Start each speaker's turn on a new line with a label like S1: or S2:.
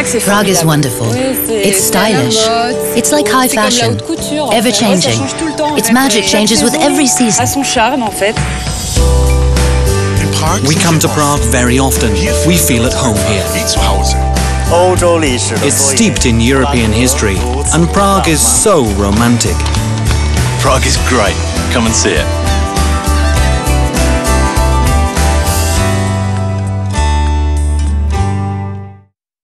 S1: Prague is wonderful. It's stylish. It's like high fashion, ever changing. Its magic changes with every season.
S2: We come to Prague very often. We feel at home here. It's steeped in European history, and Prague is so romantic.
S3: Prague is great. Come and see it.